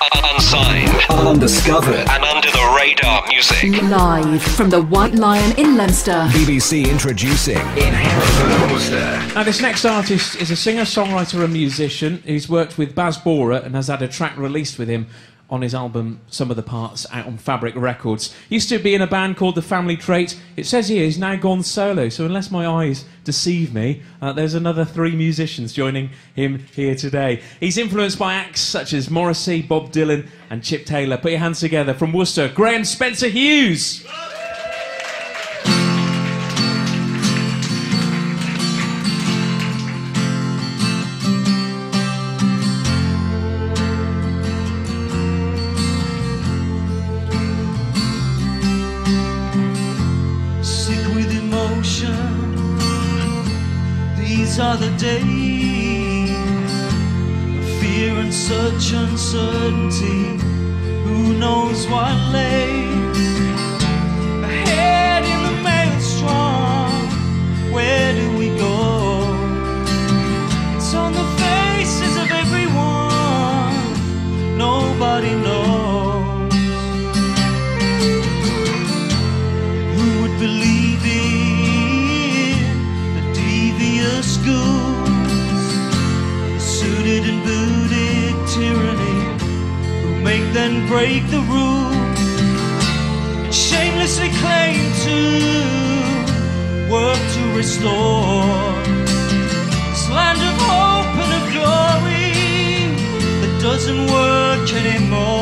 Unsigned. Undiscovered. And under the radar music. Live from the White Lion in Leominster. BBC introducing in Now, this next artist is a singer, songwriter, and musician who's worked with Baz Bora and has had a track released with him on his album Some of the Parts out on Fabric Records. Used to be in a band called The Family Trait. It says here he's now gone solo, so unless my eyes deceive me, uh, there's another three musicians joining him here today. He's influenced by acts such as Morrissey, Bob Dylan, and Chip Taylor. Put your hands together from Worcester, Graeme Spenser Hughes. Of fear and such uncertainty. Who knows what lays ahead in the maelstrom? Where do we go? It's on the faces of everyone. Nobody knows. Break the rules and shamelessly claim to work to restore this land of hope and of glory that doesn't work anymore?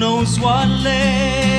Knows what lays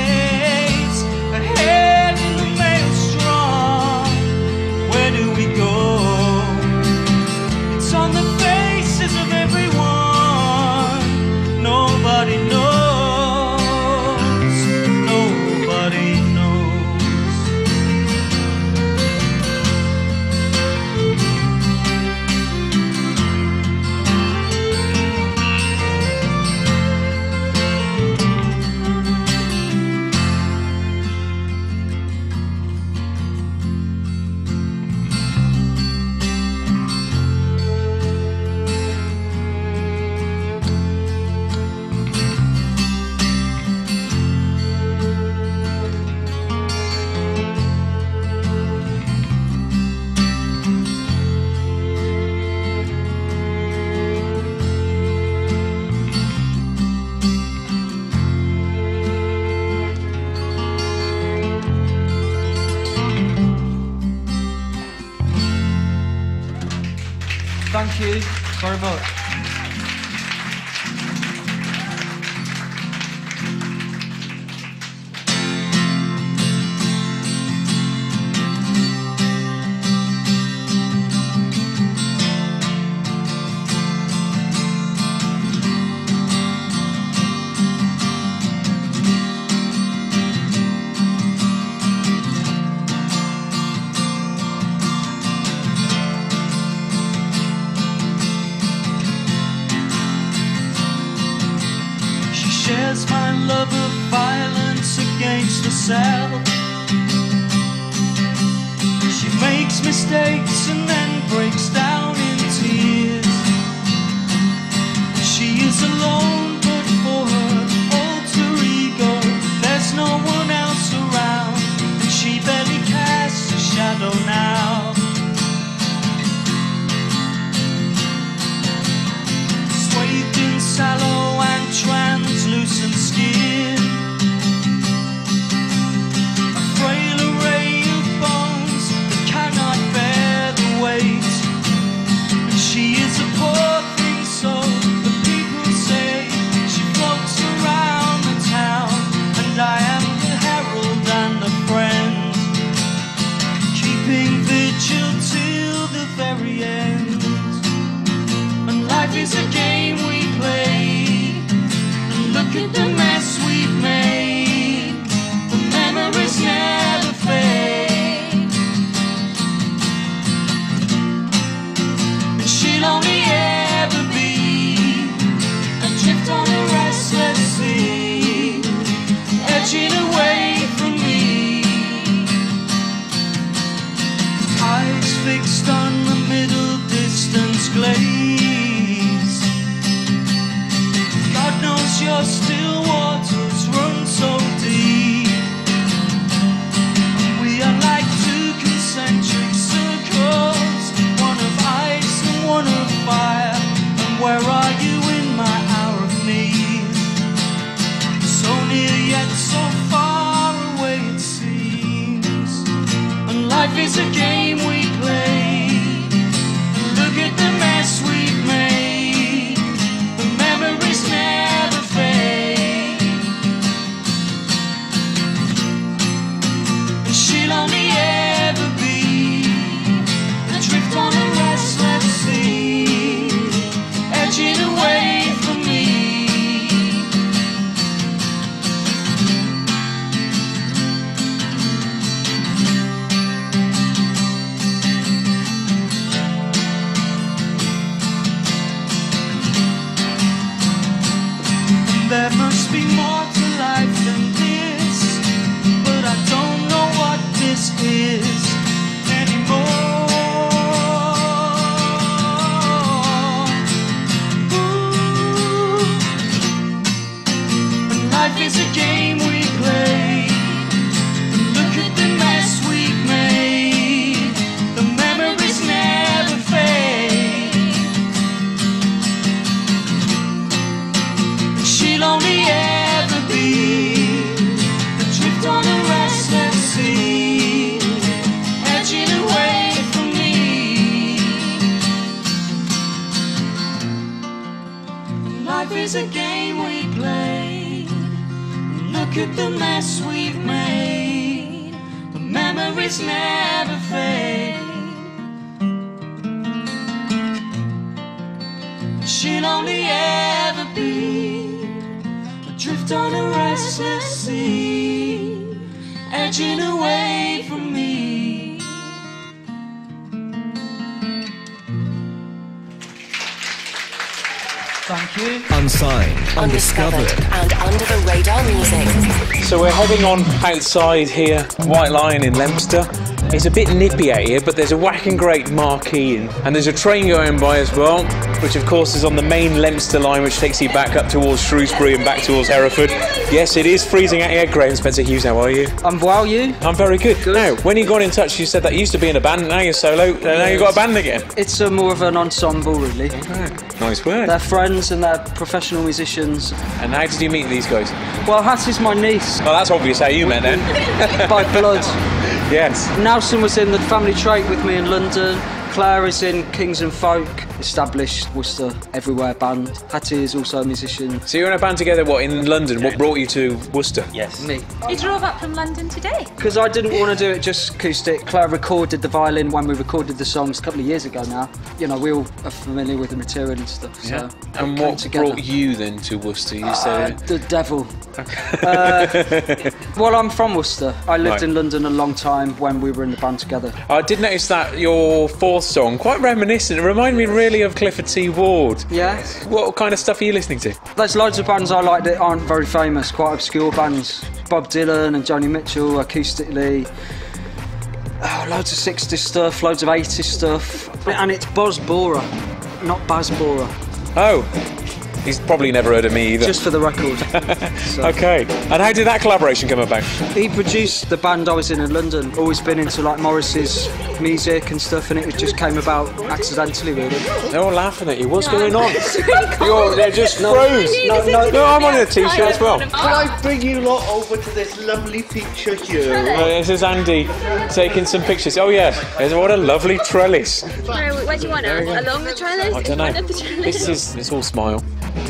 you very much. Mistakes glaze. God knows your still Life is a game we play. Look at the mess we've made. The memories never fade. She'll only ever be adrift on a restless sea, edging away Unsigned. Undiscovered Undiscovered. and under the radar music. So we're heading on outside here, White Lion in Leominster. It's a bit nippy out here, but there's a whacking great marquee and, and there's a train going by as well, which of course is on the main Leominster line, which takes you back up towards Shrewsbury and back towards Hereford. Yes, it is freezing out here. Graeme Spenser Hughes, how are you? I'm well, you? I'm very good. Now, when you got in touch, you said that you used to be in a band, now you're solo, and now you've got a band again. It's a more of an ensemble, really. Nice word. They're friends and they're professional musicians. And how did you meet these guys? Well, Hattie's my niece Well, that's obvious how you met then. by blood. Yes. Nelson was in the family trait with me in London. Claire is in Kings and Folk, established Worcester everywhere band. Hattie is also a musician. So you're in a band together, what, in London? What brought you to Worcester? Yes. Me. You drove up from London today. Because I didn't want to do it just acoustic. Claire recorded the violin when we recorded the songs a couple of years ago now. You know, we all are familiar with the material and stuff. Yeah. it And what together. brought you then to Worcester? You Uh, said the devil. Uh, well, I'm from Worcester. I lived Right. in London a long time when we were in the band together. I did notice that your fourth song, quite reminiscent. It reminded me really of Clifford T. Ward. Yeah. What kind of stuff are you listening to? There's loads of bands I like that aren't very famous, quite obscure bands. Bob Dylan and Joni Mitchell, acoustically. Oh, loads of 60s stuff, loads of 80s stuff. And it's Buzz Bora, not Baz Bora, Oh, he's probably never heard of me either. just for the record. So- okay. And how did that collaboration come about? He produced the band I was in in London. Always been into like Morris's music and stuff, and it just came about accidentally, really. They're all laughing at you. What's going on? Really. You're, they're just froze. No, no, No, I'm on a t-shirt as well. Can I bring you lot over to this lovely picture here? Uh, this is Andy taking some pictures. Oh yeah, There's- what a lovely trellis. Where, where do you want us? Along the trellis? I don't know. of the trellis? This is it's all smile.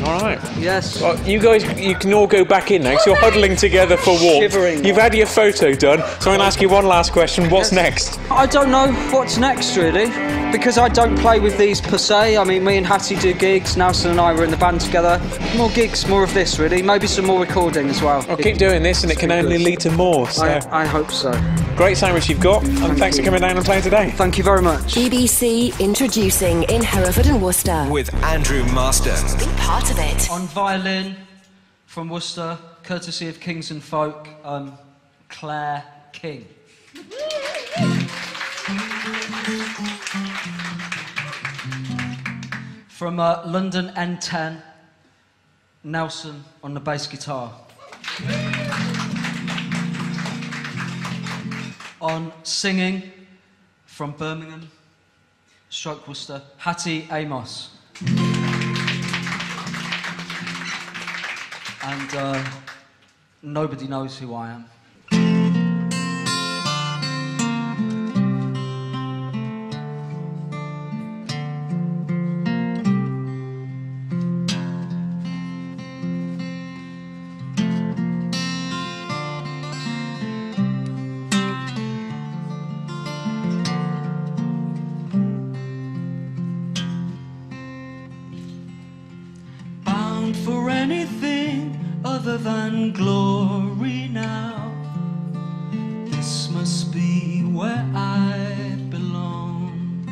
All right. Yes. Well, you guys, you can all go back in now you're huddling together for warmth. Shivering. You've had your photo done, so I'm going to ask you one last question. What's next? I don't know what's next really, because I don't play with these per se. I mean, me and Hattie do gigs. Nelson and I were in the band together. More gigs, more of this really. Maybe some more recording as well. I'll keep doing this, and it can only lead to more. So, I, I hope so. great sandwich you've got, and thanks for coming down and playing today. Thank you very much. BBC introducing in Hereford and Worcester. With Andrew Marston. Be part of it. On violin from Worcester, courtesy of Kings and Folk, um, Claire King. From uh, London N10, Nelson on the bass guitar. on singing from Birmingham, stroke Worcester, Hattie Amos. and uh, nobody knows who I am. Glory now. This must be where I belong.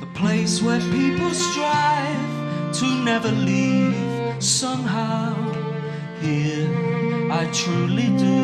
The place where people strive to never leave somehow. Here I truly do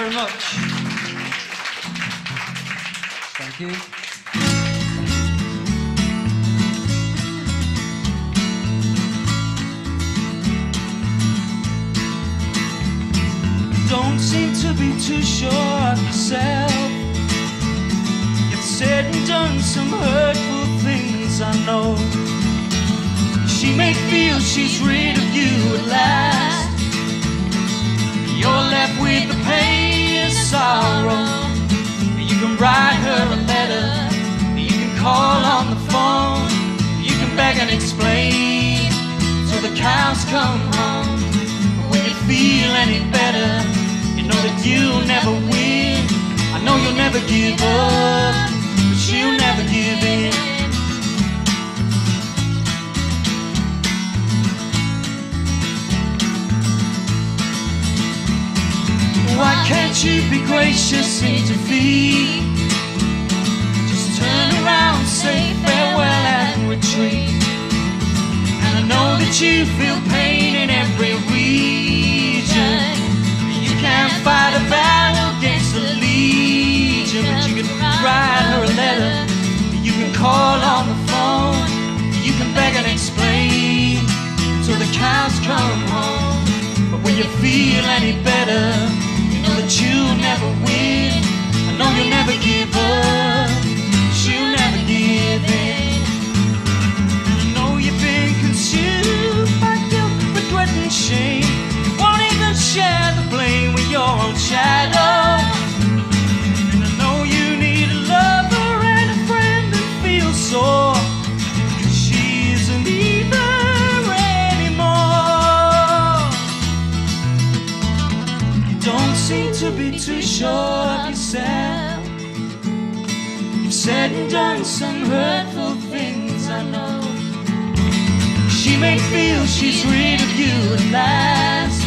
very much. Thank you. Don't seem to be too sure of yourself. You've said and done some hurtful things, I know. She may feel she's rid of you at last. You're left with the pain sorrow. You can write her a letter. You can call on the phone. You can beg and explain till the cows come home. But when you feel any better, you know that you'll never win. I know you'll never give up, but she'll never give in. Be gracious defeat? Just turn around, say farewell and retreat. And I know that you feel pain in every region. You can't fight a battle against the legion, but you can write her a letter. You can call on the phone. You can beg and explain till the cows come home. But when you feel any better, never win. I know you'll never give up. She'll never give in. I know you've been consumed by guilt, regret, and shame. You won't even share the blame with your own shadow. Said and done some hurtful things, I know. She may feel she's rid of you at last.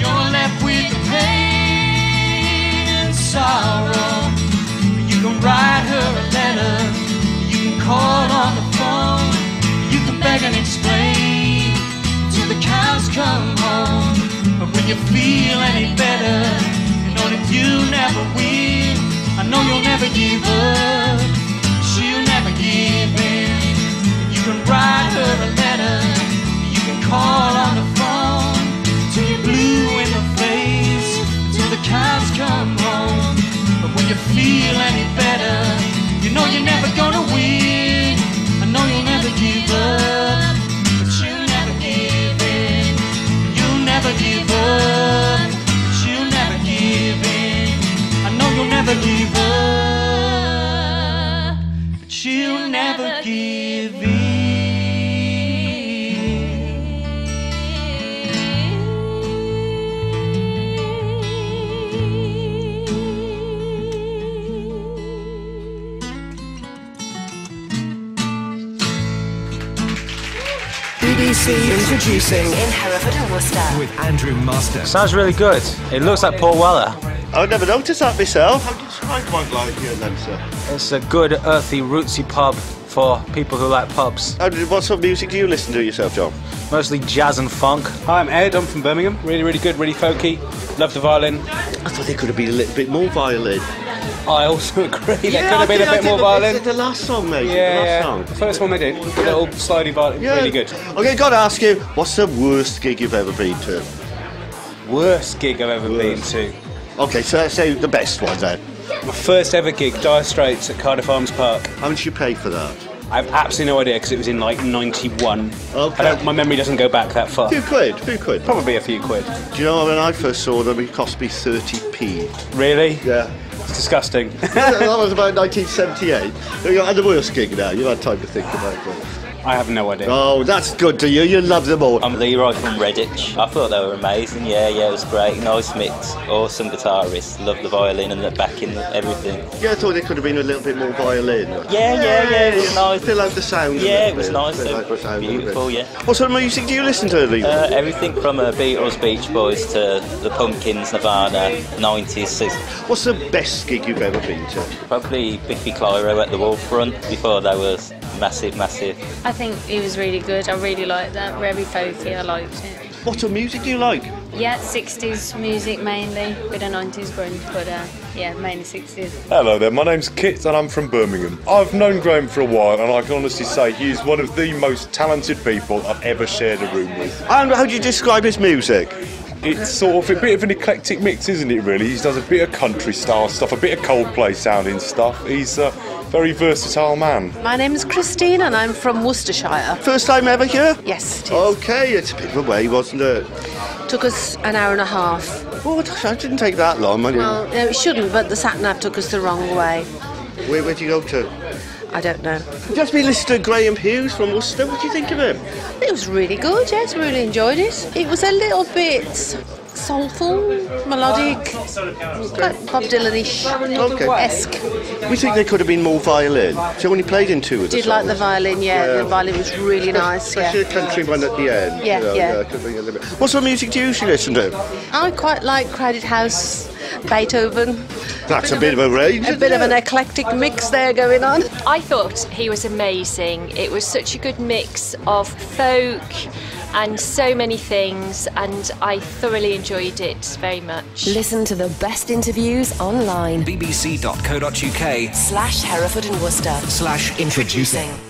You're left with the pain and sorrow. You can write her a letter. You can call on the phone. You can beg and explain till the cows come home. But when you feel any better, you know that you never win. Know you'll never give up. She'll never give in. You can write her a letter. You can call BBC introducing in Hereford and Worcester. With Andrew Marston. Sounds really good. It looks like Paul Weller. I've never noticed that myself. I quite like you, Leominster. It's a good, earthy, rootsy pub for people who like pubs. And what sort of music do you listen to yourself, John? Mostly jazz and funk. Hi, I'm Ed. I'm from Birmingham. Really, really good, really folky. Love the violin. I thought there could have been a little bit more violin. I also agree. Yeah, could have been a bit more violin. The, the last song, mate. Yeah, the last yeah. song. The first one they did. The little slidey violin. Yeah. Really good. Okay, got to ask you, what's the worst gig you've ever been to? Worst gig I've ever Worst. been to. Okay, so let's say the best one then. My first ever gig, Dire Straits at Cardiff Arms Park. How much did you pay for that? I have absolutely no idea because it was in like 91. Okay. I don't, my memory doesn't go back that far. A few quid, few quid. Probably a few quid. Do you know when I first saw them, it cost me 30p? Really? Yeah. It's disgusting. that was about 1978. You're at the worst gig now. You've had time to think about it. I have no idea. Oh, that's good to you. You love them all. I'm Leroy from Redditch. I thought they were amazing. Yeah, yeah, it was great. Nice mix. Awesome guitarist. Love the violin and the backing, everything. Yeah, I thought there could have been a little bit more violin. Yeah, yeah, yeah, it was nice. Fill out the sound. Yeah, it was bit, nice. fill out the sound Beautiful, yeah. What sort of music do you listen to, Lee? Uh, everything from uh, Beatles, Beach Boys to the Pumpkins, Nirvana, 90s. What's the best gig you've ever been to? Probably Biffy Clyro at the Wulfrun before they was massive, massive. I think it was really good. I really liked that. Very folky. I liked it. What sort of music do you like? Yeah, 60s music mainly, bit of 90s grunge, but uh, yeah, mainly 60s. Hello there, my name's Kit and I'm from Birmingham. I've known Graeme for a while and I can honestly say he's one of the most talented people I've ever shared a room with. And how do you describe his music? It's sort of a bit of an eclectic mix, isn't it, really? He does a bit of country style stuff, a bit of Coldplay sounding stuff. He's a very versatile man. My name's Christine and I'm from Worcestershire. First time ever here? Yes, it is. Okay, it's a bit of a way, wasn't it? Took us an hour and a half. Oh, it didn't take that long. I Well, no, it shouldn't, but the sat nav took us the wrong way. Where, where'd you go to? I don't know. Just been listening to Graeme Hughes from Worcester. What do you think of him? It was really good, yes, really enjoyed it. It was a little bit soulful, melodic, quite Bob Dylan-ish, Okay. esque. We think there could have been more violin. So when he played in two of the Did like the violin, yeah, Yeah. the violin was really nice, Especially yeah. a country one at the end. Yeah, you know, yeah. could bring a bit- What sort of music do you usually listen to? I quite like Crowded House, Beethoven. That's a bit of a range. A bit of an eclectic mix there going on. I thought he was amazing. It was such a good mix of folk and so many things, and I thoroughly enjoyed it very much. Listen to the best interviews online. bbc.co.uk Slash Hereford and Worcester. slash introducing.